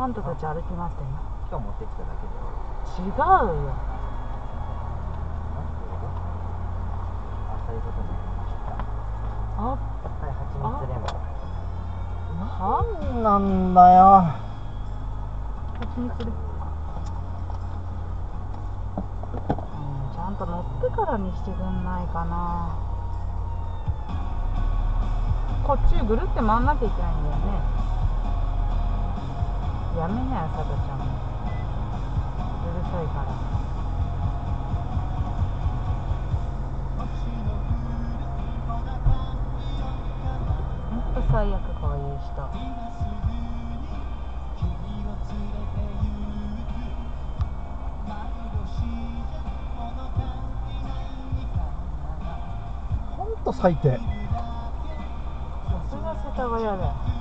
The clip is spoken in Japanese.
あんたたち歩きますって今日持ってきただけで。違うよ。あそういうことになりましたあはい蜂蜜レモンなんなんだよ。蜂蜜で。うんちゃんと乗ってからにしてくんないかな。こっちぐるって回んなきゃいけないんだよねやめなよさとちゃん。うるさいから。ほんと最悪こういう人。と最低。さすが世田谷だよ